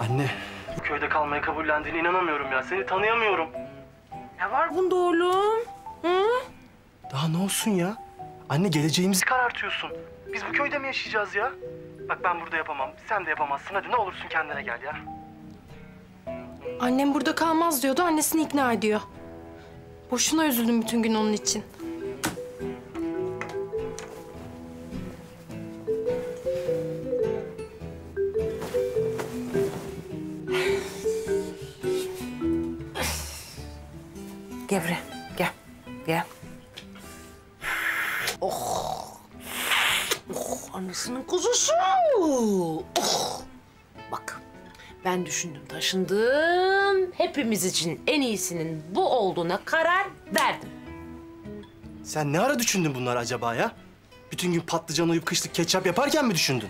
Anne. Bu köyde kalmaya kabullendiğine inanamıyorum ya. Seni tanıyamıyorum. Ne var bunda oğlum? Hı? Daha ne olsun ya? Anne geleceğimizi karartıyorsun. Biz bu köyde mi yaşayacağız ya? Bak ben burada yapamam. Sen de yapamazsın. Hadi ne olursun kendine gel ya. Annem burada kalmaz diyordu, annesini ikna ediyor. Boşuna üzüldüm bütün gün onun için. Gevre gel. Gel. Oh. Oh anasının kuzusu. Oh. Bak ben düşündüm taşındım. Hepimiz için en iyisinin bu olduğuna karar verdim. Sen ne ara düşündün bunları acaba ya? Bütün gün patlıcan uyup kışlık ketçap yaparken mi düşündün?